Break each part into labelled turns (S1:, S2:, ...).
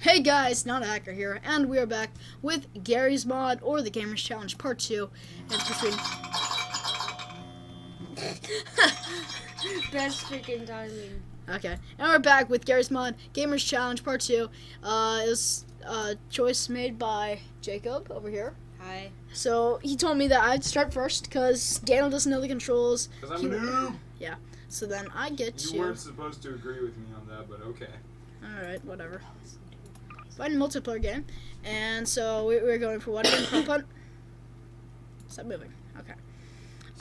S1: Hey guys, not Hacker here, and we are back with Garry's Mod or the Gamers Challenge Part 2. It's between
S2: Best freaking timing.
S1: Okay, and we're back with Garry's Mod Gamers Challenge Part 2. Uh, it was a choice made by Jacob over here.
S2: Hi.
S1: So he told me that I'd start first because Daniel doesn't know the controls.
S3: Because I'm a noob.
S1: Yeah, so then I get
S3: You
S1: to.
S3: weren't supposed to agree with me on that, but okay.
S1: Alright, whatever. Find a multiplayer game. And so we, we're going for what again? Prop hunt? Stop moving. Okay.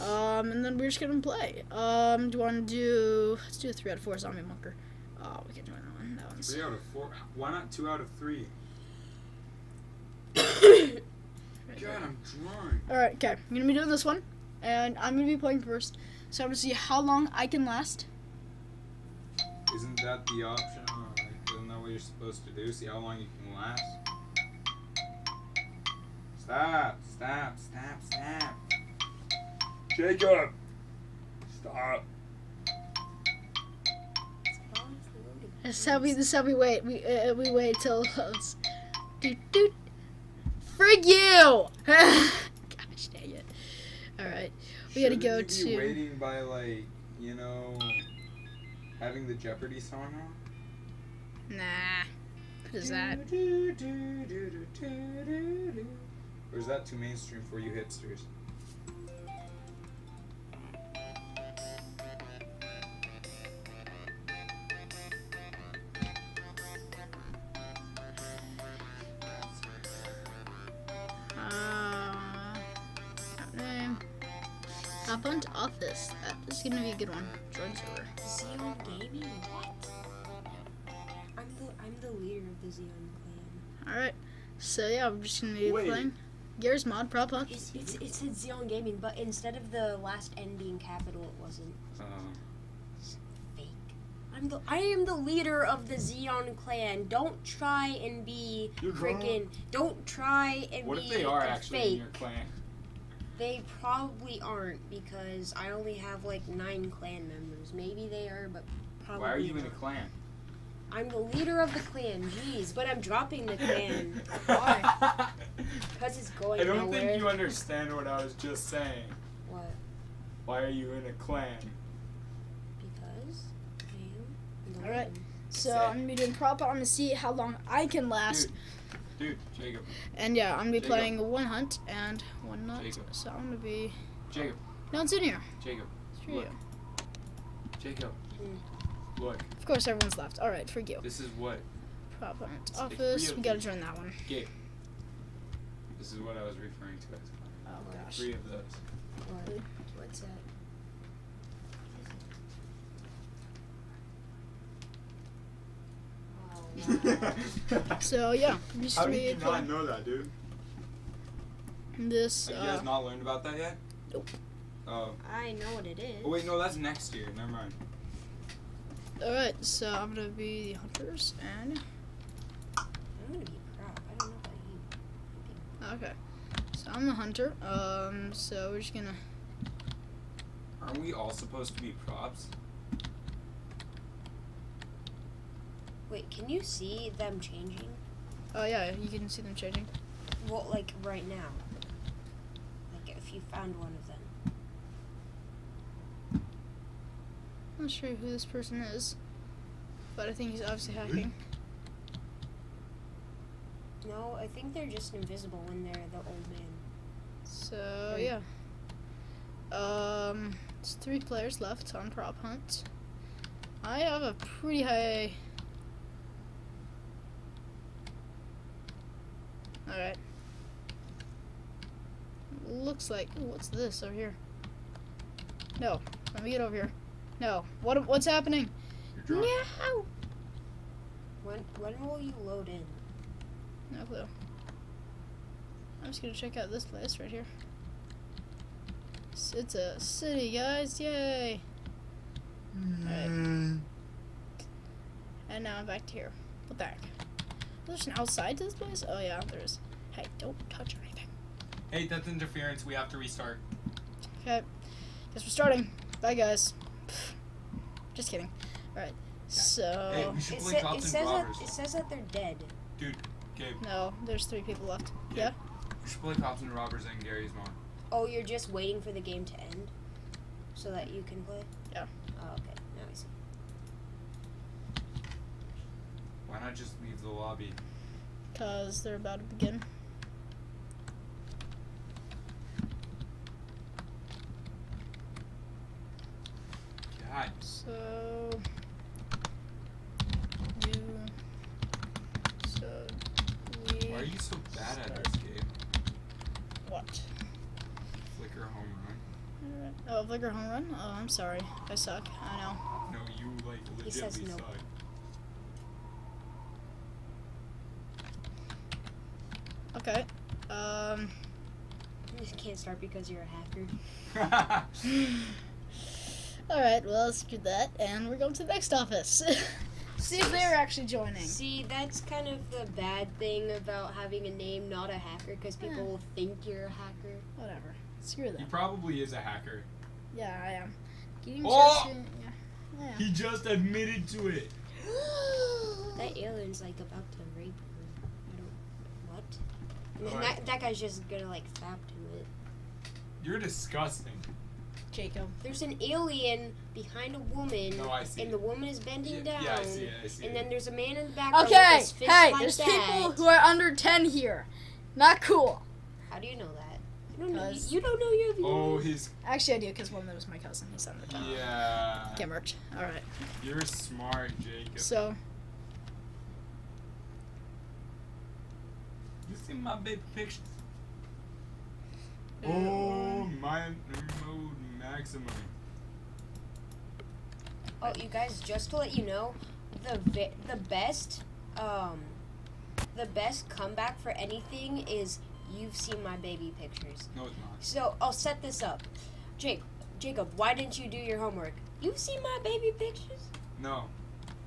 S1: Um, and then we're just gonna play. Um, do you want to do? Let's do a three out of four zombie bunker. Oh, we can join that one. That one's.
S3: Three out of four. Why not two out of three?
S1: right
S3: God. I'm drawing.
S1: All right. Okay. I'm gonna be doing this one, and I'm gonna be playing first. So I'm gonna see how long I can last.
S3: Isn't that the option? You're supposed to do? See how long you can last? Stop! Stop! Stop! Stop! Jacob! Stop!
S1: This is how we. This is how we wait. We uh, we wait till it loads. Doot doot. Frig you! Gosh dang it! All right. We gotta
S3: Shouldn't
S1: go
S3: you be
S1: to-
S3: waiting by like you know having the Jeopardy song on.
S1: Nah. What is that?
S3: Or is that too mainstream for you hipsters?
S1: Uh, name. Hop onto Office. That is gonna be a good one. Join server.
S2: Xeon Gaming? What? I'm the leader of the Xeon clan.
S1: All right. So yeah, I'm just gonna be
S3: Wait.
S1: playing Garry's Mod Prop Hunt.
S2: It's it's it said Xeon Gaming, but instead of the last N being capital, it wasn't
S3: Uh,
S2: fake. I'm the I am the leader of the Xeon clan. Don't try and be
S3: You're
S2: freaking. Don't try and
S3: what
S2: be
S3: if they are actually
S2: fake.
S3: in your clan?
S2: They probably aren't because I only have like nine clan members. Maybe they are, but probably.
S3: Why are you in a clan?
S2: I'm the leader of the clan. Jeez, but I'm dropping the clan Why? because it's going
S3: I don't
S2: nowhere.
S3: think you understand what I was just saying.
S2: What?
S3: Why are you in a clan?
S2: Because I am.
S1: Alright.
S2: leader.
S1: So I'm gonna be doing Prop Hunt. I'm gonna see how long I can last.
S3: Dude, Dude Jacob,
S1: And yeah, I'm gonna be
S3: Jacob.
S1: playing one hunt and one nut.
S3: Jacob.
S1: So I'm gonna be.
S3: Jacob,
S1: No one's in here.
S3: Jacob,
S1: It's for
S3: Look.
S1: you.
S3: Jacob.
S2: Hmm.
S3: Look,
S1: Of course, everyone's left. All right, for you.
S3: this is what
S1: Prop Hunt
S3: It's like
S1: Office. We gotta join that one.
S3: this is what I was referring to as clan.
S1: Oh gosh.
S3: Three of those.
S2: What? What's that? Oh,
S1: So yeah, I'm
S3: How
S1: gonna
S3: did you not
S1: playing
S3: know that, dude?
S1: this.
S3: Have you
S1: Uh,
S3: guys not learned about that yet?
S1: Nope.
S3: Oh.
S2: I know what it is.
S3: Oh wait, no, that's next year. Never mind.
S1: All right, so I'm gonna be the hunters and
S2: I'm gonna be crap. I don't know about you.
S1: okay. So I'm the hunter. Um, so we're just gonna.
S3: Aren't we all supposed to be props?
S2: Wait, can you see them changing?
S1: Oh yeah, you can see them changing.
S2: Well, like right now. Like if you found one of them.
S1: I'm not sure who this person is, but I think he's obviously hacking.
S2: No, I think they're just invisible when they're the old man.
S1: So
S2: Right.
S1: yeah. Um, it's three players left on prop hunt. I have a pretty high. All right. Looks like ooh, what's this over here? No, let me get over here. No, what what's happening? No,
S2: When when will you load in?
S1: no clue. I'm just gonna check out this place right here. S- It's a city, guys! Yay! Mm. And now I'm back to here. What the heck? There's an outside to this place? Oh yeah, there is. Hey, don't touch anything.
S3: Hey, that's interference. We have to restart.
S1: Okay. Guess we're starting. Bye guys. Just kidding. Alright. So
S3: Hey, we should
S2: It,
S3: play
S2: sa-
S3: cops
S2: it
S3: and
S2: says
S3: robbers.
S2: that it says that they're dead.
S3: Dude, Gabe,
S1: No, there's three people left. Yeah.
S3: we should play Cops and Robbers and Garry's Mod.
S2: Oh, you're just waiting for the game to end, so that you can play.
S1: Yeah.
S2: Oh, okay. Now I see.
S3: Why not just leave the lobby?
S1: Because they're about to begin.
S3: God,
S1: So. You. So. We.
S3: why are you so bad at this, game?
S1: What?
S3: Flicker home run.
S1: Oh, Flicker home run? Oh, I'm sorry. I suck. I know.
S3: No, you like
S2: He says
S3: legitly
S2: no.
S3: suck.
S1: Okay. Um.
S2: You just can't start because you're a hacker.
S1: Alright, well, let's do that. And we're going to the next office. See if they're actually joining.
S2: See, that's kind of the bad thing about having a name not a hacker, because hmm. people
S1: Yeah.
S2: will think you're a hacker.
S1: Whatever. Screw
S3: that.
S1: he
S3: probably is a hacker.
S1: Yeah, I am. Getting
S3: Oh!
S1: just- yeah. yeah.
S3: He just admitted to it.
S2: That alien's like about to rape her. I don't. What? And then
S3: Alright.
S2: that, that guy's just gonna like fap to it.
S3: You're disgusting.
S1: Jacob.
S2: There's an alien behind a woman,
S3: No, I see
S2: and the woman is bending
S3: Yeah,
S2: down.
S3: yeah, I see it. I see
S2: And
S3: it.
S2: then there's a man in the background.
S1: Okay,
S2: with his fist
S1: hey,
S2: like
S1: there's
S2: that.
S1: people who are under 10 here. Not cool.
S2: How do you know that? You don't know. You don't know your
S3: Oh,
S2: viewers.
S3: his
S1: Actually, I do, because one of them is my cousin. He's under 10.
S3: yeah.
S1: Okay, merch. Alright.
S3: You're smart, Jacob.
S1: So,
S3: You see my baby pictures? Oh, my mode maximum.
S2: Oh, you guys, just to let you know, the vi- the best um the best comeback for anything is you've seen my baby pictures.
S3: No, it's not.
S2: So I'll set this up. Jake, Jacob, why didn't you do your homework? You've seen my baby pictures?
S3: No,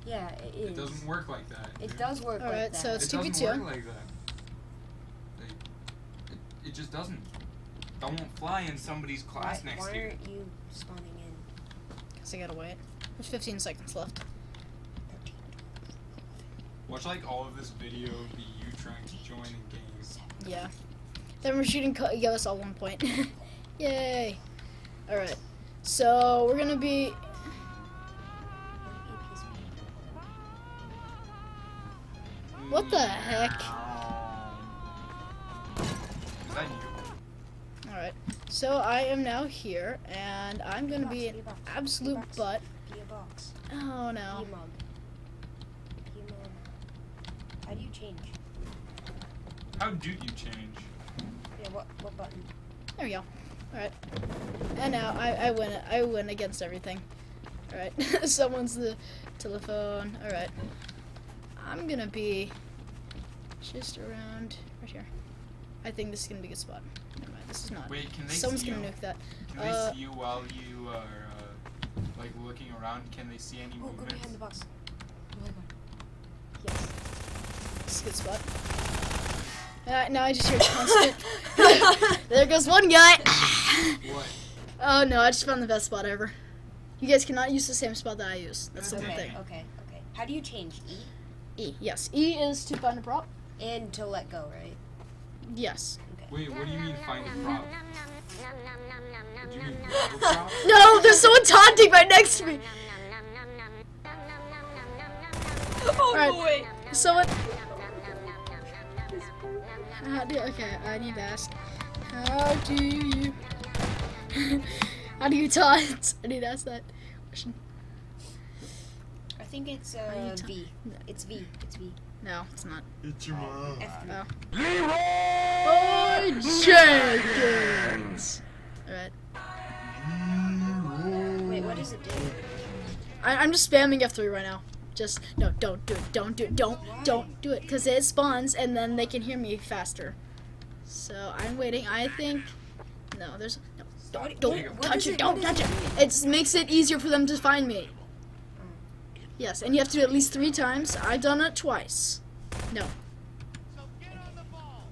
S2: Yeah, it is.
S3: it doesn't work like that.
S2: It
S3: dude.
S2: does work
S1: Alright,
S2: like that.
S1: so it's 2v2.
S3: It doesn't work like that. Like, it, it just doesn't. Don't fly in somebody's
S2: why,
S3: class next
S2: why
S3: to you.
S2: aren't you spawning in?
S1: because I gotta wait. There's 15 seconds left.
S3: Watch like all of this video be you trying to join in games.
S1: Yeah. Then we're shooting co- give us all one point. Yay. Alright. So, we're gonna be. What the heck?
S3: Is that you?
S1: Alright. So, I am now here, and I'm gonna be an absolute butt.
S2: Be a box.
S1: Oh no.
S2: a mug. Be a mug. How do you change?
S3: How do you change?
S2: Yeah, what what button?
S1: There we go. Alright. And now I, I win it. I win against everything. Alright. Someone's the telephone. Alright. I'm gonna be just around right here. I think this is gonna be a good spot. Never mind, this is not.
S3: Wait, can they
S1: Someone's
S3: see
S1: gonna
S3: you?
S1: nuke that.
S3: Can
S1: Uh,
S3: they see you while you are uh, like looking around? Can they see any
S2: Oh, go behind the box. Oh my god. Yes.
S1: This is a good spot. Uh, now I just hear constant. there goes one guy.
S3: What?
S1: oh no, I just found the best spot ever. You guys cannot use the same spot that I use. That's the only
S2: Okay,
S1: thing.
S2: okay, okay. How do you change E?
S1: E. Yes. E is to find a prop.
S2: And to let go, right?
S1: Yes.
S3: Wait, what do you mean find a prop? Do you mean grab a prop?
S1: No, there's someone taunting right next to me.
S2: Oh
S1: Alright. Someone. How do, okay, I need to ask. How do you? how do you taunt? I need to ask that question.
S2: I think it's
S1: How do
S2: uh, V. It's V. It's V.
S1: No, it's not.
S3: It's your mom.
S2: F3.
S1: Oh. Jenkins. Alright.
S2: Wait, what does it do?
S1: I, I'm just spamming F3 right now. Just no, don't do it, don't do it, don't, don't do it, because it spawns and then they can hear me faster. So I'm waiting. I think no, there's no, don't
S2: what- what
S1: touch it,
S2: it-
S1: don't touch it.
S2: it
S1: It makes it easier for them to find me. Yes, and you have to do it at least three times. I've done it twice. No,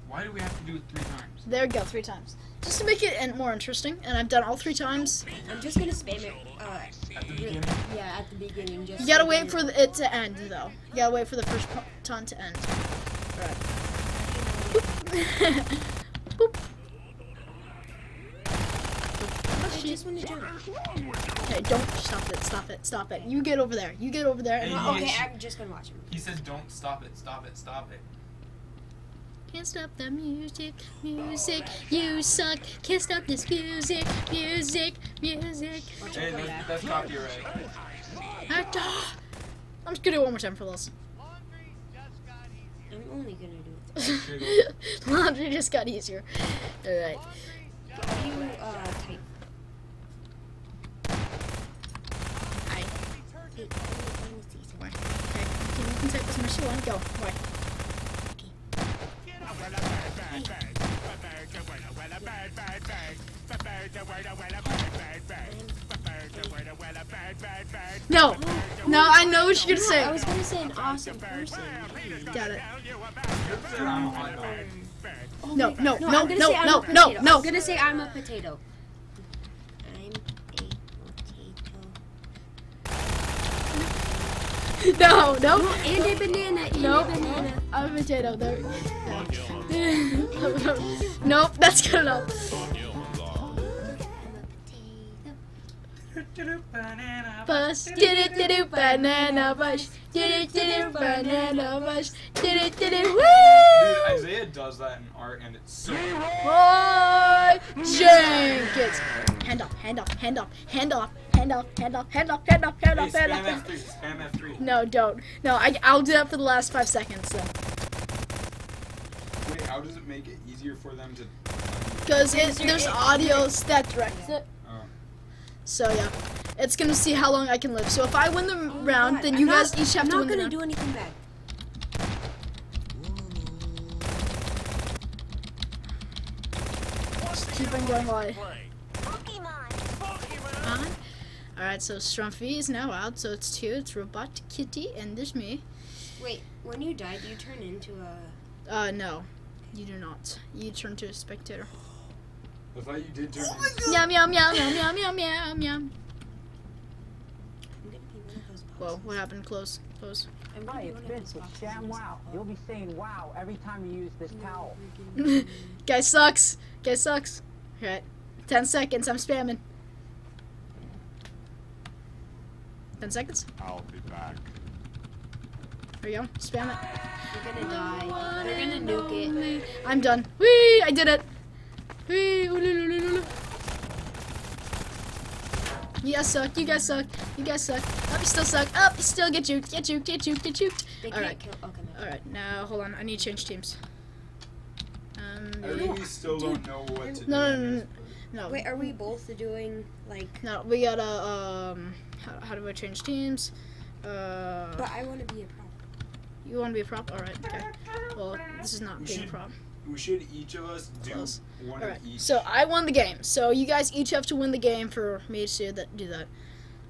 S3: Why do we have to do it three times?
S1: there we go, three times, just to make it more interesting. And I've done all three times.
S2: I'm just gonna spam it. Uh,
S3: At the beginning?
S2: Yeah, at the beginning. Just
S1: You gotta wait
S2: then-
S1: for the, it to end though. You gotta wait for the first po- taunt to end. Alright. Boop.
S2: I just want to jump.
S1: Okay, don't stop it, stop it, stop it. You get over there. You get over there. And
S4: Hey,
S2: Okay, I'm just gonna watch him.
S4: He says, "Don't stop it, stop it, stop it."
S1: Can't stop the music, music, you suck. Can't stop this music, music, music.
S2: Watch
S4: Hey, that's, that's copyright.
S1: I'm just gonna do it one more time for this.
S2: I'm only gonna do it.
S1: Laundry just got easier. Alright.
S2: How do you uh type?
S1: Hi.
S2: Wait,
S1: Why? Okay. You can type as much as you want. Go. Why? No. No, I know what you're gonna say.
S2: I was gonna say an awesome person.
S1: Got it.
S4: Said I'm a hot dog.
S2: Oh
S1: No, no,
S2: no,
S1: no,
S2: I'm gonna
S1: no,
S2: say I'm
S1: no,
S2: a
S1: no,
S2: potato.
S1: no.
S2: I'm gonna say I'm a potato. a potato.
S1: No, no.
S2: And a banana. And
S1: Nope.
S2: a banana.
S1: I'm a potato. There. nope, that's good enough. Bush, did it, did it, banana bush, did it, did it, banana bush, did it, did it,
S4: Dude,
S1: woo!
S4: Isaiah does that in art, and it's so.
S1: Boy, Jenkins. Hand off, hand off, hand off, hand off, hand off, hand off, hand off, hand off, hand
S4: Hey,
S1: off, hand
S4: spam. F3, spam F3.
S1: No, don't. No, I, I'll do that for the last five seconds then.
S4: Wait, how does it make it easier for them to?
S1: Um, because there's audio that directs it.
S4: Oh.
S1: So yeah, it's gonna see how long I can live. So if I win the oh round,
S2: God,
S1: then
S2: I'm
S1: you
S2: not-
S1: guys each have
S2: I'm
S1: to
S2: not
S1: win the
S2: gonna
S1: round.
S2: do anything bad.
S1: Keep on going while I. On. Alright, so Strumpy is now out, so it's two. It's Robot Kitty, and there's me.
S2: Wait, when you die, do you turn into a?
S1: Uh, no. You do not. You turn to a spectator.
S4: I thought you did turn.
S1: Meow, meow, meow, meow, meow, meow, meow, meow.
S2: I'm gonna be one of those
S1: Whoa, what happened? Close. Close.
S2: I'm gonna
S5: Hi,
S2: be
S5: it's
S2: one of those
S5: Vince with. Sham Wow. You'll be saying wow every time you use this towel.
S1: Guy sucks. Guy sucks. Alright. Ten seconds. I'm spamming. Ten seconds.
S3: I'll be back.
S1: There you go. Spam it.
S2: You're gonna die. They're gonna nuke it.
S1: I'm done. Whee! I did it. Whee! ooh, loo, loo, loo, loo, loo. You guys suck. You guys suck. You guys suck. Up, you still suck. Up, you still get you. Get you. Get you. Get you.
S2: They
S1: All
S2: can't
S1: right.
S2: kill. Okay, no.
S1: All right. Now hold on. I need to change teams. Um.
S4: I really still don't know what to do.
S1: No, no, no, No.
S2: Wait, are we both doing like?
S1: No. We gotta. Um. How, how do I change teams? Uh.
S2: But I want to be a prop.
S1: You want to be a prop? All right. Okay. Well, this is not
S4: We
S1: being a prop.
S4: We should each of us do
S1: Close.
S4: one
S1: All right.
S4: of each.
S1: So I won the game. So you guys each have to win the game for me to that do that.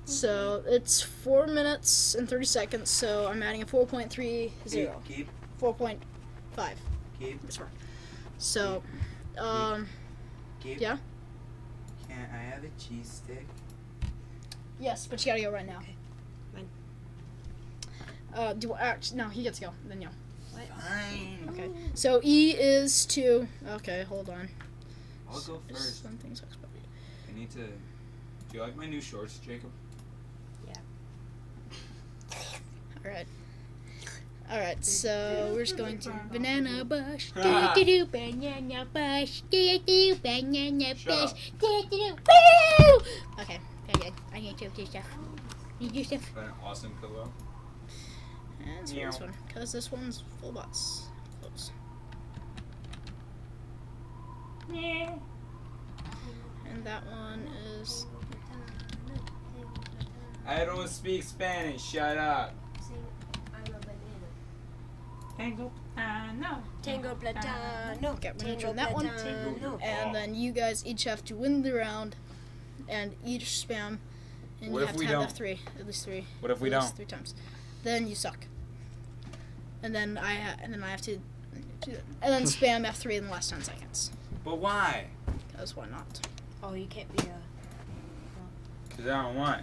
S1: So it's four minutes and thirty seconds. So I'm adding a four point three zero.
S4: Keep,
S1: Four point five.
S4: keep,
S1: That's right. So, um,
S4: keep.
S1: Yeah?
S4: Can I have a cheese stick?
S1: Yes, but you gotta go right now.
S2: Okay. Fine.
S1: Uh, do actually no? He gets to go. Then you.
S4: Fine.
S1: Okay. So E is two. Okay, hold on.
S4: I'll go first.
S1: Something sucks about it.
S4: I need to. Do you like my new shorts, Jacob? Yeah.
S1: All right. All right, so we're just going to banana bush, do do do banana bush, do do banana bush, do do do. Woo! Okay, okay, good. I need to do stuff. Need to do stuff.
S4: An awesome pillow.
S1: And let's this one, cause this one's full bots. Close. And that one is
S4: I don't speak Spanish. Shut up.
S2: I'm a.
S4: Tango. Uh, no.
S2: Tango platano.
S1: Okay, we're gonna that one.
S2: platano.
S1: and then you guys each have to win the round, and each spam, and
S4: What
S1: you
S4: if
S1: have
S4: we
S1: to have
S4: don't?
S1: F three at least three.
S4: What if we
S1: at least
S4: don't?
S1: Three times. Then you suck. And then I ha- and then I have to, do that. and then spam F three in the last ten seconds.
S4: But why?
S1: Because why not?
S2: Oh, you can't be a.
S4: Because I don't want.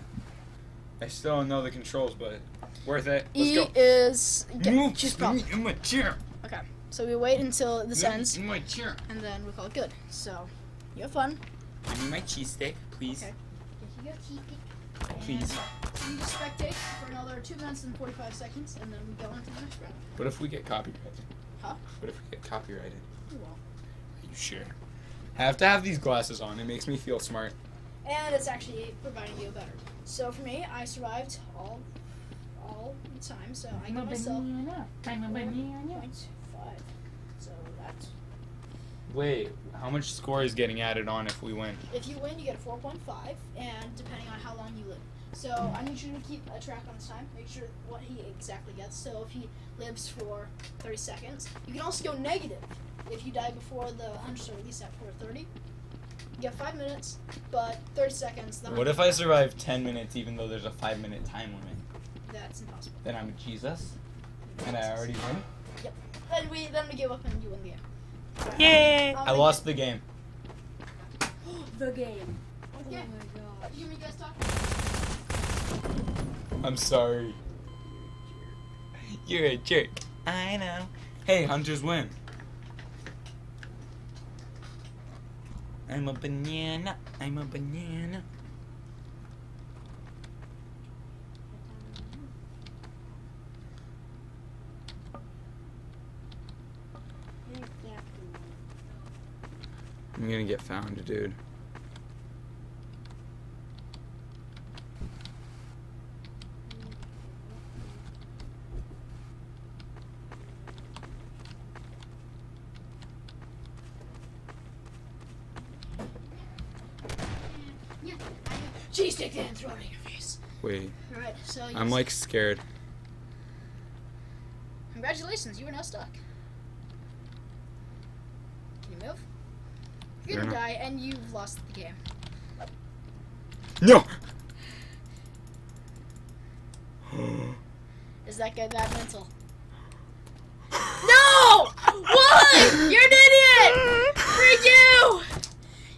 S4: I still don't know the controls, but worth it. Let's
S1: E
S4: go.
S1: is get,
S4: Move,
S1: choose prop.
S4: I'm a champ.
S1: Okay. So we wait until this ends,
S3: My chair.
S1: and then we call it good. So you have fun.
S3: Give me my cheesesteak, please.
S1: Okay.
S3: Please.
S1: And uh, you just spectate for another two minutes and forty-five seconds, and then we go into the next round.
S3: What if we get copyrighted?
S1: Huh?
S3: What if we get copyrighted?
S1: We won't.
S3: Are you sure? I have to have these glasses on. It makes me feel smart.
S1: and it's actually providing you a better. So for me, I survived all all the time, so I got myself point five. So that's
S3: Wait, how much score is getting added on if we win?
S1: if you win, you get a four point five, and depending on how long you live. So I need you to keep a track on his time. Make sure what he exactly gets. So if he lives for thirty seconds, you can also go negative if you die before the hunters are released at four thirty. You get five minutes, but thirty seconds. The
S3: What if I survive 10 minutes even though there's a 5 minute time limit?
S1: That's impossible.
S3: Then I'm a Jesus? And I already win?
S1: Then we then we give up and you win the game.
S3: Yay!
S1: I'll
S3: I
S1: make
S3: lost the game.
S2: The game.
S1: Yeah.
S2: Oh my god.
S1: You hear me guys talk?
S3: I'm sorry. You're a jerk. I know. Hey, hunters win. I'm a banana. I'm a banana. I'm gonna get found, dude.
S1: Cheese stick and throw it in your face.
S3: Wait,
S1: Alright, so
S3: I'm like scared.
S1: Congratulations, you are now stuck. Can you move? You're gonna die and you've lost the game.
S3: No!
S1: Is that guy that mental? no! What? You're an idiot! Freak you!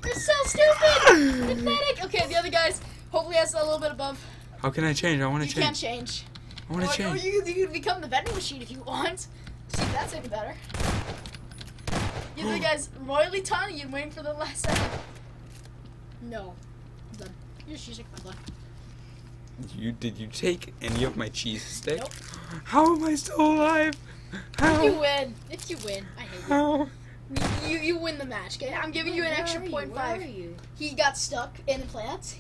S1: You're so stupid! Pathetic! Okay, the other guys hopefully has a little bit above.
S3: How can I change? I want to change.
S1: You can't
S3: change. I want
S1: Or-
S3: to
S1: Or
S3: change.
S1: you, you can become the vending machine if you want. See, that's even better. You the guys royally taunting you and waiting for the last second. No. I'm done. You're shishik, my luck.
S3: You did you take any of my cheese steak?
S1: Nope.
S3: How am I still alive?
S1: If you win, if you win, I hate you.
S3: How?
S1: You you win the match, okay? I'm giving you an
S2: Where
S1: extra
S2: are you?
S1: point
S2: Where
S1: five.
S2: are you?
S1: He got stuck in the plant,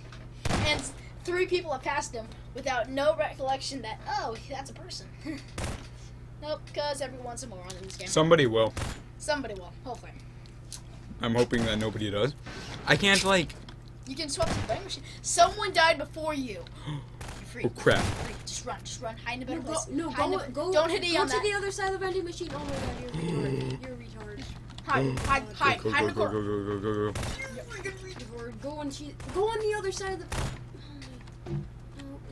S1: and three people have passed him without no recollection that oh that's a person. nope, because everyone's a moron in this game.
S3: Somebody will.
S1: Somebody will, hopefully.
S3: I'm hoping that nobody does. I can't like.
S1: You can swap the vending machine. Someone died before you. Free.
S3: Oh crap!
S1: Free. Just run, just run. Hide in a better
S2: No, go,
S1: place.
S2: no,
S1: Hide in
S2: go,
S1: a-
S2: go.
S1: Don't hit E
S2: go
S1: on
S2: to
S1: that.
S2: the other side of the vending machine. Oh my god, you're a retard. You're a retard.
S1: Hide, hide, hide,
S3: Go
S1: hide in
S3: go
S1: the
S3: go
S1: corner.
S3: go go go go go.
S2: Or go on, she, go on the other side of the.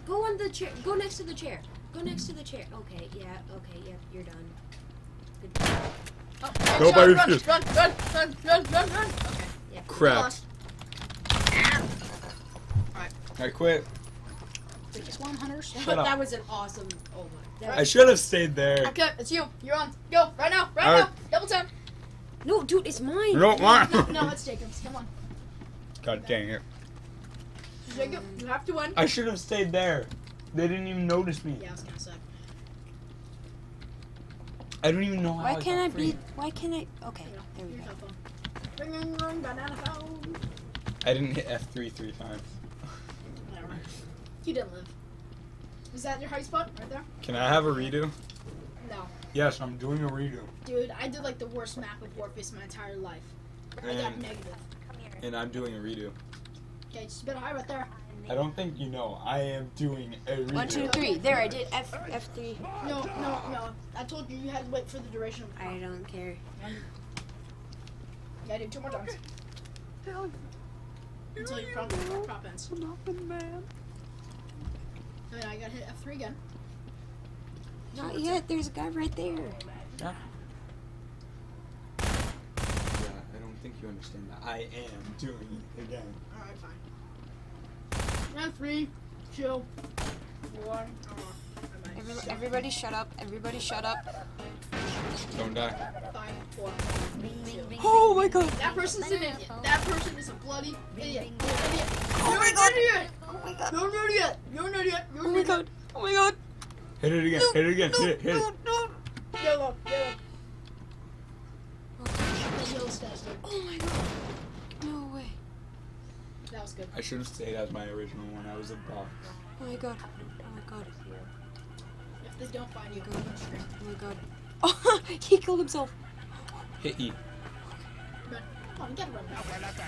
S2: Go on the chair. Go next to the chair. Go next to the chair. Okay, yeah, okay, yep, you're done. Good.
S1: Oh,
S3: Nope, I
S1: run,
S3: refuse.
S1: Run, run, run, run, run, run. Okay.
S2: Yeah.
S3: Crap!
S1: Lost.
S3: I quit.
S1: We just won, hunters.
S3: Shut up.
S2: That was an awesome. Oh my. That
S3: I should have stayed there.
S1: Okay, it's you. You're on. Go right now. Right
S3: Alright.
S1: now. Double time.
S2: No, dude, it's mine.
S3: You don't want.
S1: No, no, it's Jacob's. Come on,
S3: God dang it!
S1: Jacob. You have to win.
S3: I should have stayed there. They didn't even notice me.
S1: Yeah, I was gonna say.
S3: I don't even know how.
S2: Why
S3: I
S2: can't I
S3: got free.
S2: be? Why can't I? Okay, there we go.
S1: Ring, ring, ring, banana phone.
S3: I didn't hit F three three times.
S1: Whatever. You didn't live. Is that your high spot right there?
S3: Can I have a redo?
S1: No,
S3: Yes, I'm doing a redo.
S1: dude. I did like the worst map of Warface in my entire life. I got
S3: And,
S1: negative.
S3: and I'm doing a redo.
S1: Okay, just a bit high right there.
S3: I don't think you know. I am doing a redo.
S2: One, two, three. There, I did F F three.
S1: No, no, no. I told you you had to wait for the duration of the
S2: I don't care.
S1: Yeah, I did two more times. Until you prop, prop ends. Oh, I mean, I got hit F3 again.
S2: Not yet. There's a guy right there.
S3: Yeah. Yeah, I don't think you understand that. I am doing it again.
S1: Alright, fine. Round three, chill. One. Oh,
S2: Every,
S1: suck.
S2: everybody, shut up. Everybody, shut up.
S3: Don't die.
S1: Five, four, three, two.
S2: Oh my god.
S1: That person's an idiot. That person is a bloody idiot. You're an idiot. Oh You're an idiot.
S2: Oh my god.
S1: You're an idiot. You're an idiot. You're
S2: Oh
S1: an
S2: my
S1: idiot.
S2: god. Oh my god.
S3: Hit it again. Hit it again. Hit it. Hit it.
S2: no.
S1: Yellow. Yellow. That yellow stash.
S2: Oh my god. No way.
S1: That was good.
S3: I should have stayed as my original one. I was a box.
S2: Oh my god. Oh my god.
S1: If they don't find you,
S2: Go.
S1: go to stream.
S2: Oh my god. Oh, he killed himself.
S3: Hit E.
S1: Run. Come on, get run.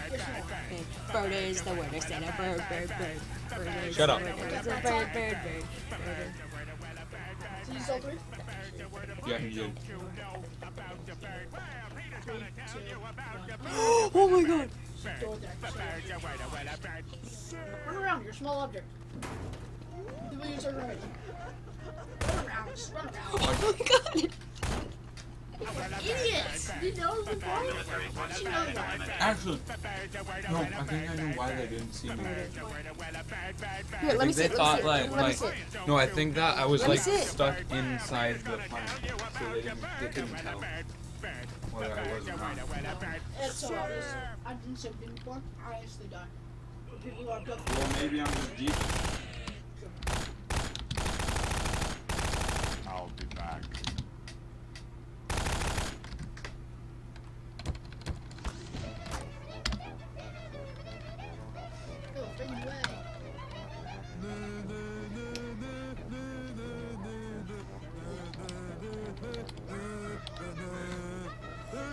S1: You're.
S2: Bird is the word. I said a bird, bird, bird. Bird is
S3: Shut up.
S2: word. It's a bird, bird, bird. bird.
S1: So you all three?
S3: Yeah, he did.
S1: Three, two, one.
S2: Oh my god.
S1: Door there. Run around. You're a small object. Do what you turn around. Run around. Just run around.
S2: Oh my god.
S1: Idiots! You know the ball? You that.
S3: Actually, no. I think I know why they didn't see me.
S2: Here, let me see.
S3: they
S2: Let me
S3: thought
S2: see.
S3: like
S2: Let me
S3: like no. I think that I was
S2: Let
S3: like stuck inside the plant, so they didn't they couldn't tell whether I was or not.
S1: It's so obvious. I didn't say it before. I honestly died. People who are built
S3: Well, maybe I'm just deep.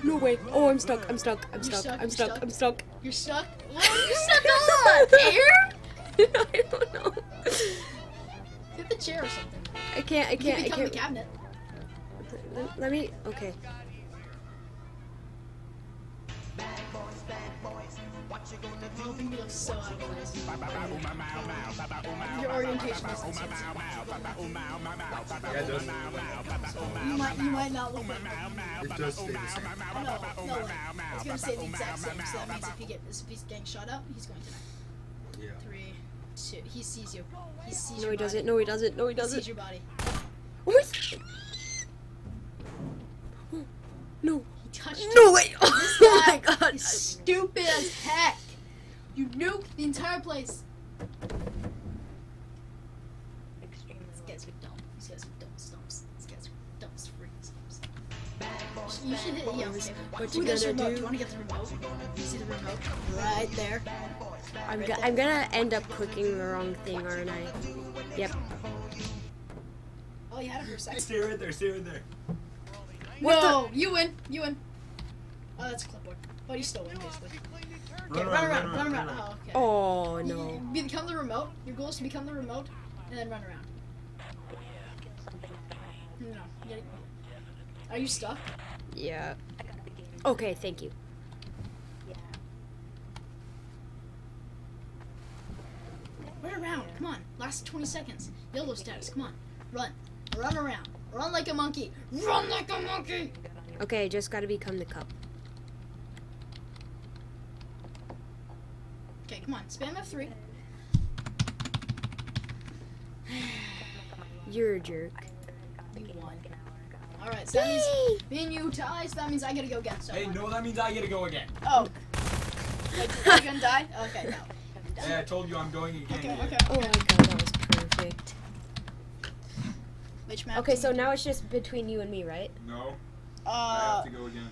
S2: No way. Oh, I'm stuck. I'm stuck. I'm stuck.
S1: stuck,
S2: I'm stuck.
S1: stuck.
S2: I'm stuck.
S1: You're stuck. What are you stuck on? Air?
S2: I don't know.
S1: Hit the chair or something.
S2: I can't. I can't.
S1: can
S2: I
S1: become the
S2: can't.
S1: cabinet.
S2: Let, let me. Okay.
S1: You so out of place. Your orientation is insane.
S3: Yeah, it does.
S1: You might, you might not look like
S3: It does stay the same.
S1: Know, no, I was gonna say the exact same, so that means if he, get, if he's getting shot up, he's going to die.
S3: Yeah.
S1: Three, two, he sees you. He sees
S2: No, he doesn't. No, he doesn't. No, he
S1: He sees
S2: doesn't.
S1: your body.
S2: Oh, No.
S1: He touched
S2: No. Oh my god.
S1: stupid as heck. You nuked the entire place. These guys are dumb. These guys are dumb stumps. These guys are dumb freaking stumps. You should hit yeah, okay.
S2: What
S1: Who
S2: you
S1: gets the
S2: gonna
S1: remote?
S2: do?
S1: Do you want to get the remote? You see the remote? Right there.
S2: I'm,
S1: Right
S2: go-
S1: there.
S2: I'm gonna end up clicking the wrong thing, aren't I? Yep.
S1: Oh, you had it for a second.
S3: Stay right there. Stay right there.
S2: What
S1: no, you win. You win. Oh, that's a clipboard. But you still win, basically. Okay, run around, run around. Oh, okay.
S2: Oh no.
S1: you become the remote. Your goal is to become the remote, and then run around. Oh, no, no. you gotta- Are you stuck?
S2: Yeah. Okay, thank you.
S1: Run around. Come on. Last 20 seconds. Yellow status. Come on. Run. Run around. Run like a monkey. Run like a monkey.
S2: Okay, just gotta become the cup.
S1: Okay, come on. Spam F3.
S2: You're a jerk.
S1: You won. Alright, so that means me and you tie, so that means I gotta go again. So
S3: Hey, no, that means I get to go again.
S1: Oh. Like, are you gonna die? Okay, no.
S3: Hey, I told you I'm going again.
S1: Okay, okay.
S2: Oh my god, that was perfect.
S1: Which map?
S2: Okay, so now it's just between you and me, right?
S3: No, I
S1: Uh,
S3: have to go again.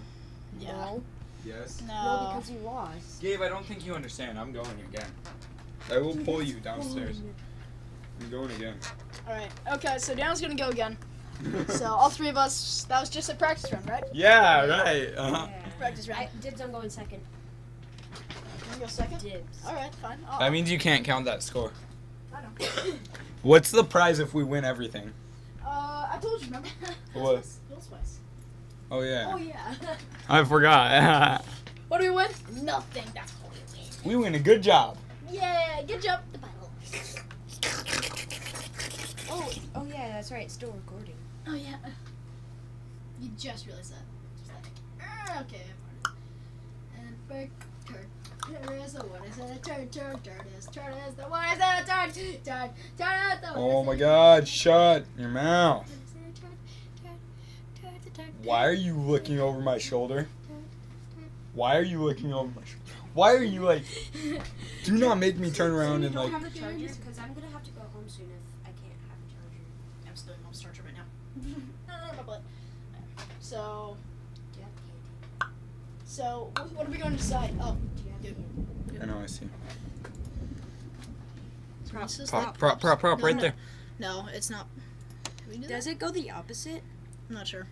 S1: yeah.
S2: No.
S3: Yes.
S1: No.
S2: Because you lost.
S3: Gabe, I don't think you understand. I'm going again. I will pull you downstairs. I'm going again.
S1: Alright, okay, so Daniel's gonna go again. So, all three of us, that was just a practice run, right?
S3: Yeah, right. Uh-huh.
S1: Practice run.
S2: dibs on going second.
S1: You go second?
S2: Dibs.
S1: Alright, fine. I'll,
S3: That means you can't count that score.
S1: I don't.
S3: What's the prize if we win everything?
S1: Uh, I told you, remember?
S3: What?
S1: Full spice.
S3: Oh yeah.
S1: Oh, yeah.
S3: I forgot.
S1: what do we win? Nothing. That's all we win.
S3: we win a good job.
S1: Yeah, good job. The battle.
S2: Oh, oh yeah, that's right. It's Still recording.
S1: Oh, yeah. You just realized that. Just like, "Ah, okay. And break turn. Turn is the what is it? Turn, turn, turn is turn is the what is it? Turn, turn, turn is the what
S3: Oh my? God! Shut your mouth. Why are you looking over my shoulder? Why are you looking over my shoulder? Why are you like? Do not make me turn around and
S2: don't
S3: like.
S2: have a charger because I'm gonna have to go home soon if I can't have a charger.
S1: I'm still in mom's charger right now. Ah, my butt. So,
S2: Do you have candy?
S1: so what, what are we going to decide? Oh,
S2: Do
S1: Dude.
S3: I know. I see.
S2: Prop,
S1: this is
S3: Prop,
S1: like-
S3: prop, prop, prop,
S1: No,
S3: right
S1: no.
S3: there.
S1: no, it's not. Do
S2: Does
S1: that?
S2: it go the opposite?
S1: I'm not sure.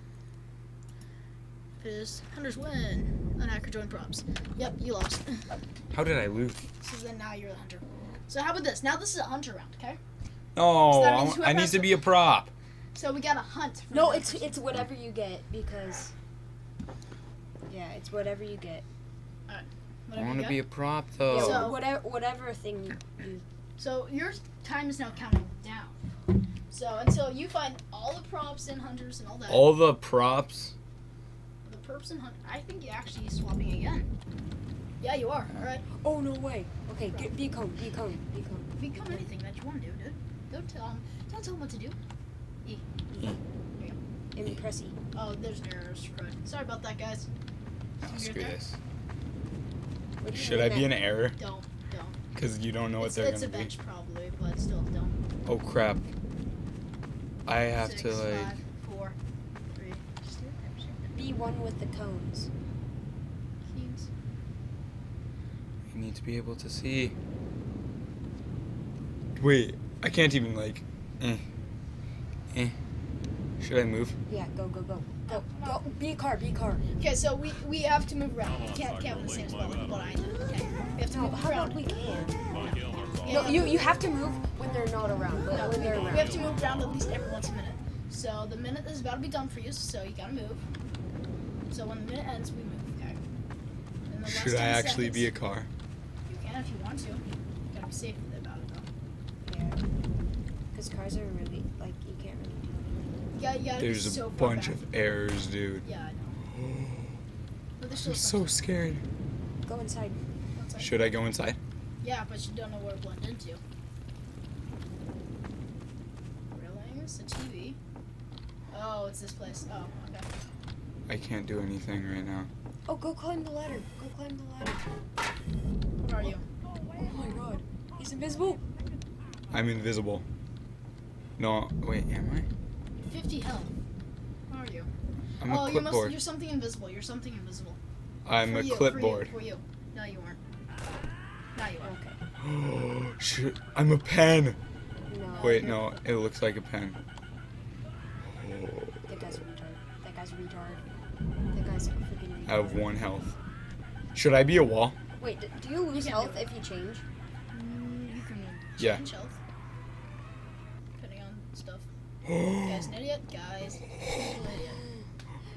S1: If it is Hunters win. Oh, An hacker join props. Yep, you lost.
S3: How did I lose?
S1: so then now you're the hunter. So how about this? Now this is a hunter round, okay?
S3: Oh,
S1: So
S3: I,
S1: means
S3: I
S1: whoever
S3: need to be a prop.
S1: So we got to hunt. from
S2: No, it's it's whatever you get because. Yeah, it's whatever you get.
S3: I want to be a prop
S2: Yeah,
S3: though.
S1: So-
S2: whatever whatever thing you.
S1: So your time is now counting down. So until you find all the props and hunters and all that,
S3: All the props.
S1: the props and hunt, I think you're actually swapping again. Yeah, you are. All right.
S2: Oh no way. Okay, get, be cone, be cone, be cone.
S1: Become anything that you want to do, dude. Don't tell them. Don't tell them what to do.
S2: Impressy.
S1: Oh, there's an error. Screwed. Sorry about that, guys.
S3: Oh, screw this.
S2: What do you
S3: Should I be
S2: that-
S3: an error?
S1: Don't. Don't.
S3: Because you don't know what
S1: it's
S3: they're
S1: it's a
S3: gonna be.
S1: bench probably, but still don't.
S3: Oh crap. I have
S1: Six,
S3: to like.
S1: five, four, three. Just do it. Just do
S2: Be one with the cones.
S1: it. Keys.
S3: I need to be able to see. Wait, I can't even like. Eh. Should I move?
S2: Yeah, go, go, go, go, go. Be a car, be a car.
S1: Okay, so we we have to move around. We can't can't in the same spot like what I. Okay, we have to
S2: No,
S1: move
S2: how
S1: around.
S2: about we can?
S1: Yeah,
S2: No, you you have to move when they're not around, but
S1: No,
S2: when they're around.
S1: we have to move around at least every once a minute. So the minute is about to be done for you, so you gotta move. So when the minute ends, we move. Okay. In the last
S3: Should I
S1: 10
S3: actually be a car?
S1: You can if you want to. You gotta be safe about it though.
S2: Yeah. Because cars are really like you can't really do anything.
S1: You gotta, you gotta
S3: There's
S1: be
S3: a bunch
S1: back.
S3: of errors, dude.
S1: Yeah, I know. But there's still
S3: I'm so scared.
S2: Go inside.
S1: outside.
S3: Should I go inside?
S1: Yeah, but you don't know where to blend into. Railings, a TV. Oh, it's this place. Oh, okay.
S3: I can't do anything right now.
S2: Oh, go climb the ladder. Go climb the ladder.
S1: Where are you?
S2: Oh my god. He's invisible.
S3: I'm invisible. No, wait, am I?
S1: 50 health. Where are you?
S3: I'm
S1: oh,
S3: a
S1: you must.
S3: clipboard.
S1: You're something invisible. You're something invisible.
S3: I'm
S1: for
S3: a
S1: you,
S3: clipboard.
S1: For you, for you. No, you weren't. Now you are. Okay.
S3: Shit, I'm a pen.
S2: No.
S3: Wait, no, it looks like a pen.
S2: That guy's a retard. That guy's a retard. That guy's a freaking retard.
S3: I have one health. Should I be a wall?
S2: Wait, do you lose
S1: can
S2: health if you change?
S1: Mm, you can
S3: Yeah.
S1: health. Depending. Guy's an idiot. Guys. Total idiot.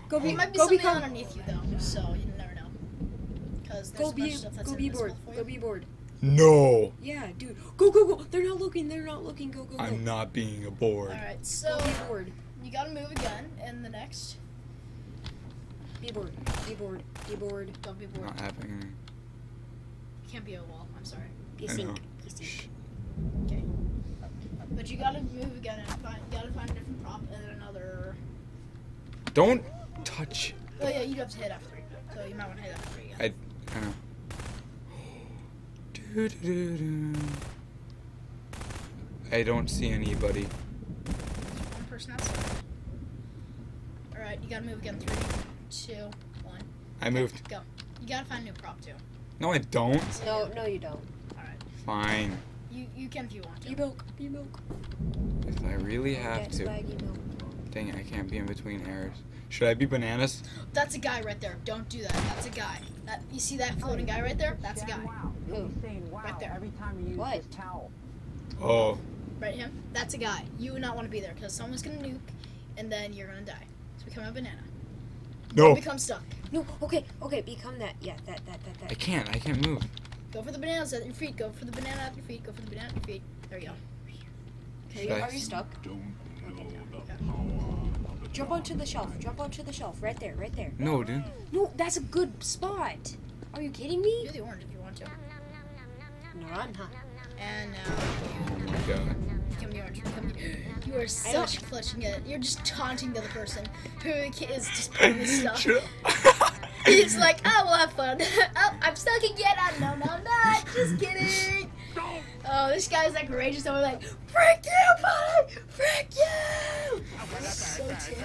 S2: Go
S1: There
S2: be,
S1: might be
S2: go
S1: something underneath you though, so you never know. Because there's
S2: go
S1: a bunch
S2: be,
S1: of stuff that's
S2: go be
S1: invisible
S2: bored.
S1: for you.
S2: Go be bored.
S3: No,
S2: Yeah, dude. Go, go, go. They're not looking. They're not looking. Go, go, go.
S3: I'm not being a board.
S1: Alright, so
S2: Go be bored.
S1: you gotta move again in the next.
S2: Be bored. Be bored. Be bored.
S1: Don't be bored.
S3: Not happening.
S1: Can't be a wall. I'm sorry.
S2: Be
S3: I
S2: sink.
S3: know.
S2: Be sink.
S1: Okay. But you gotta move again and find. You gotta find a different prop and then another.
S3: Don't touch.
S1: Oh yeah, you have to hit F3. So you might want to hit F3 again.
S3: I. I know. Doo-doo-doo-doo. I don't see anybody.
S1: One person outside. Alright, you gotta move again. Three, two, one.
S3: I
S1: Okay,
S3: moved.
S1: Go. You gotta find a new prop too.
S3: No, I don't.
S2: No, no, you don't.
S1: Alright.
S3: Fine.
S1: You you can if you want to.
S2: Be milk. Be milk.
S3: If I really have
S2: Get
S3: to.
S2: swaggy milk.
S3: Dang it, I can't be in between errors. Should I be bananas?
S1: That's a guy right there. Don't do that. That's a guy. That you see that floating guy right there? That's a guy.
S2: Who?
S5: You'll be saying wow
S1: Right there.
S5: every time you use
S2: What?
S5: this towel.
S3: Oh,
S1: Right him? That's a guy. You would not want to be there because someone's gonna nuke and then you're gonna die. So become a banana.
S3: no.
S1: Become stuck.
S2: No. Okay. Okay. Become that. Yeah. That. That. That. That.
S3: I can't. I can't move.
S1: Go for the bananas at your feet. Go for the banana at your feet. Go for the banana at your feet. There you go.
S2: Okay.
S3: Should
S2: Are you stuck? Jump onto the shelf. Jump onto the shelf. Right there. Right there.
S3: No, dude.
S2: No, that's a good spot. Are you kidding me?
S1: Do the orange if you want to.
S2: No, I'm not.
S1: And now
S3: Oh my god.
S1: Become the orange. Become the, you are such clutching it. You're just taunting the other person who is just putting this stuff.
S3: Shut.
S1: He's like, oh, we'll have fun. oh, I'm stuck again. Oh, no, no, I'm not. Just kidding. Oh, this guy's like rages over like, frick you, buddy! Frick you! So ticked.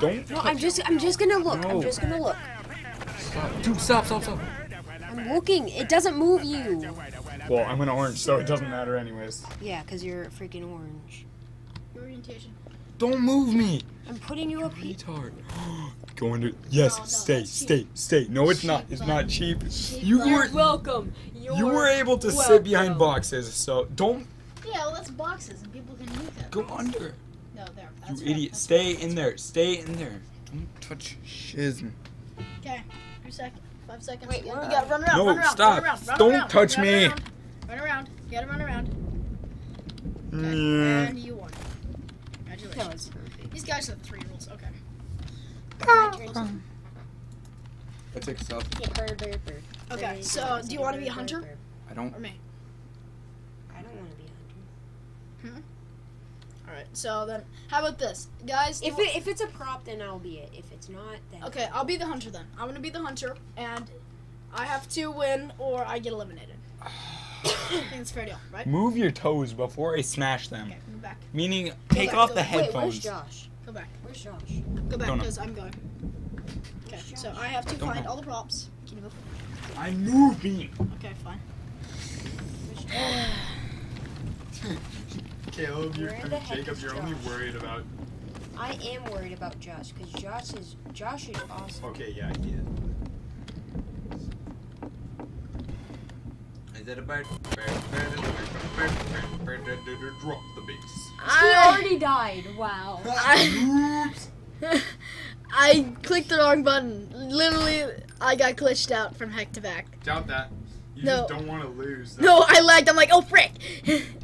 S3: Don't
S2: No, I'm just I'm just gonna look.
S3: No.
S2: I'm just gonna look.
S3: stop. Dude, stop, stop, stop.
S2: I'm looking. It doesn't move you.
S3: Well, I'm an orange, so it doesn't matter anyways.
S2: Yeah, because you're freaking orange.
S1: Orientation.
S3: Don't move me.
S2: I'm putting you up here.
S3: Retard. Go under. Yes,
S1: No, no,
S3: stay,
S1: that's
S3: stay, stay. No, it's not. It's
S1: bud.
S3: not cheap.
S1: Cheap,
S3: You
S1: bud.
S3: were
S2: welcome.
S3: you were able to sit behind boxes, so don't
S1: Yeah, well, that's boxes, and people can move that.
S3: go under.
S1: No, there.
S3: You
S1: right,
S3: idiot.
S1: that's
S3: Stay
S1: right.
S3: in there. Stay in there. Don't touch shiz.
S1: Okay, three seconds, five seconds.
S2: Wait,
S1: you, gotta run around.
S3: No,
S1: run around,
S3: stop.
S1: Run around, run
S3: Don't
S1: around,
S3: touch
S1: run
S3: me.
S1: Around, run around. You gotta run around. Mm. Okay,
S3: Yeah.
S1: And you won. Congratulations.
S2: That was perfect.
S1: These guys have three rules. Okay.
S3: Let's take a selfie.
S2: Yeah, bird, bird, bird.
S1: Okay,
S2: Bird,
S1: so
S2: bird,
S1: do you wanna be a hunter?
S3: I don't.
S1: Or me.
S2: I don't want to be a hunter. Hmm?
S1: All right. So then, how about this, guys?
S2: If it, if it's a prop, then I'll be it. If it's not, then
S1: Okay, I'll be the hunter then. I'm gonna be the hunter, and I have to win or I get eliminated. I think it's fair deal, right?
S3: Move your toes before I smash them.
S1: Okay, move back.
S3: Meaning, take
S1: back,
S3: off the
S1: back.
S2: Wait, where's. Josh?
S1: Go back.
S2: Where's Josh?
S1: Go back because I'm going. Okay, so I have to
S3: Don't
S1: find
S3: know.
S1: all the props. Can you move?
S3: I'm moving.
S1: Okay, fine.
S3: Caleb,
S2: you're- Where the heck Jacob, you're only
S3: worried about.
S2: I am worried about Josh because Josh is Josh is awesome.
S3: Okay, yeah, he is.
S4: Is that a bird? Drop the bass.
S2: He already died. Wow.
S1: I, I clicked the wrong button. Literally, I got glitched out from heck to back.
S4: Doubt that. You
S1: No.
S4: just don't want to lose.
S1: No, I lagged. I'm like, oh frick!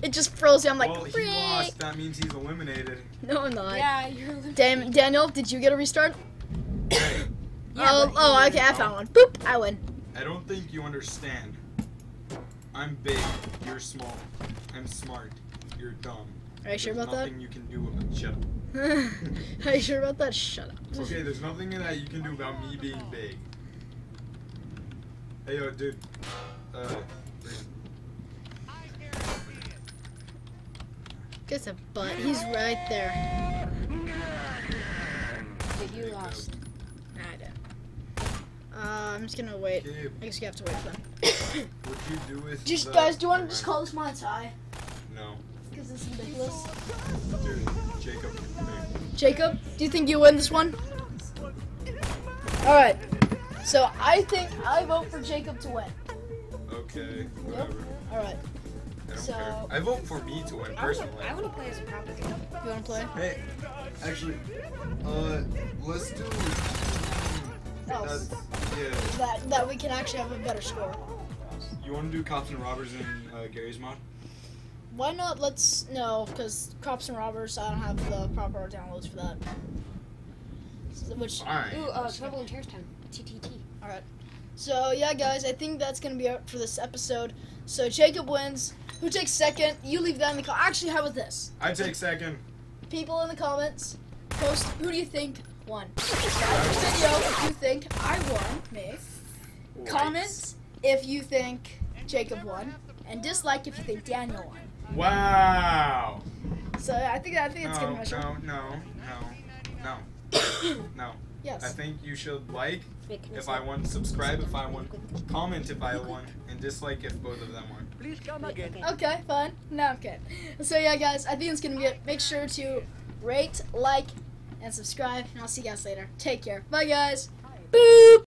S1: it just froze me. I'm like,
S4: well, he
S1: frick!
S4: lost. That means he's eliminated.
S1: No, I'm not.
S2: yeah, you're.
S1: Damn, Daniel, did you get a restart?
S4: Hey,
S1: oh, oh, okay, I found one. Boop, I win.
S4: I don't think you understand. I'm big. You're small. I'm smart. You're dumb.
S1: Are you sure about that?
S4: nothing you can do about shut up.
S1: Are you sure about that? Shut up.
S4: Okay, there's nothing in that you can do about me being big. Hey yo, dude. Uh,
S1: Gets a butt. He's right there.
S2: But you lost.
S1: Nah, I didn't. Uh, I'm just gonna wait.
S4: Gabe,
S1: I guess you have to wait for them.
S4: what you do with
S1: Just
S4: the-
S1: guys, do you want to just call this my tie?
S4: No,
S1: Because it's ridiculous.
S4: dude. Jacob, come.
S1: Jacob, do you think you win this one? All right. So I think I vote for Jacob to win.
S4: Okay, whatever.
S1: All right.
S4: I don't
S1: So-
S4: care. I vote for me to win personally.
S2: I want to play as a prop with you.
S1: You want to play?
S4: Hey, actually, uh, let's do. That's, yeah.
S1: that that we can actually have a better score.
S4: You want to do cops and robbers in uh, Garry's Mod?
S1: Why not? Let's no, because cops and robbers. I don't have the proper downloads for that. So- Which
S4: Fine.
S2: Ooh, uh, Trouble in Terrorist Town. TTT.
S1: So yeah, guys, I think that's gonna be it for this episode. So Jacob wins. Who takes second? You leave that in the com- Actually, how about this?
S4: I take second.
S1: People in the comments, post who do you think won? Subscribe to the video if you think I won. Me. Comment if you think Jacob won, and dislike if you think Daniel won.
S4: Wow.
S1: So I think I think it's
S4: No,
S1: gonna measure.
S4: no, no, no, no, no.
S1: Yes.
S4: I think you should like
S2: Wait,
S4: if I won, subscribe if I won, comment if I won, and dislike if both of them won.
S5: Please come
S2: Wait,
S5: again.
S2: okay.
S1: Okay, fine. No, I'm kidding. So yeah, guys, I think it's gonna be it. Make sure to rate, like, and subscribe, and I'll see you guys later. Take care. Bye, guys. Boop.